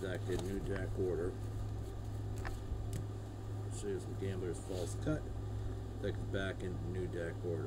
deck in new deck order. See if the gamblers false cut. Deck back into new deck order.